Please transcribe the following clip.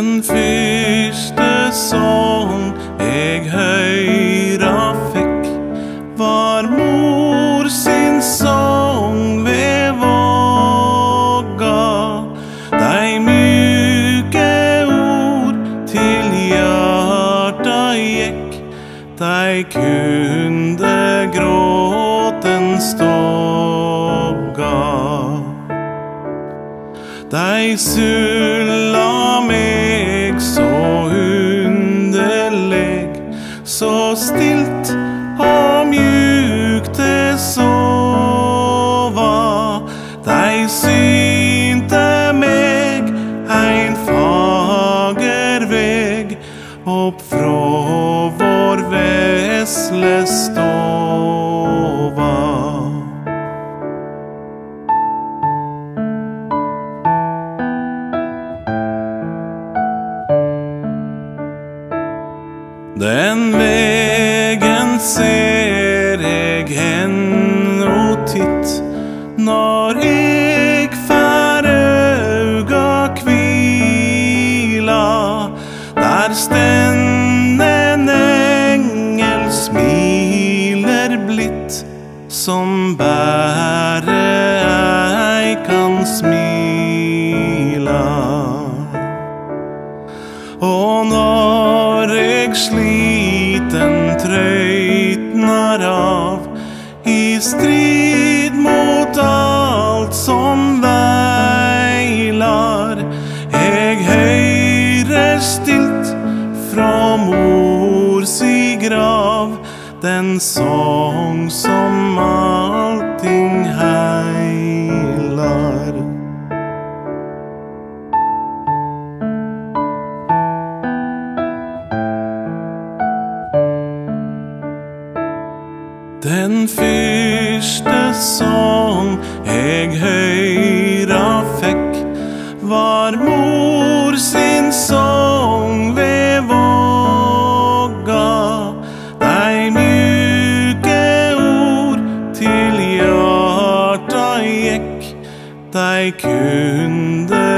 fyrste song eg høyra fikk, var mor sin song ved våga. Dei mjuke ord til hjarta gikk, dei kunde gråten stogga. Dei sulla opp frå vår vesle stova. Den vegen ser eg hen og titt når eg fær auga kvila. Der som bære ei kan smila. Og når eg sliten trøytnar av i strid mot alt som veilar, eg høyrer stilt fra mor si grav den sång som allting heilar. Den fyrste sång eg høyra gikk, dei kunde gråten stå.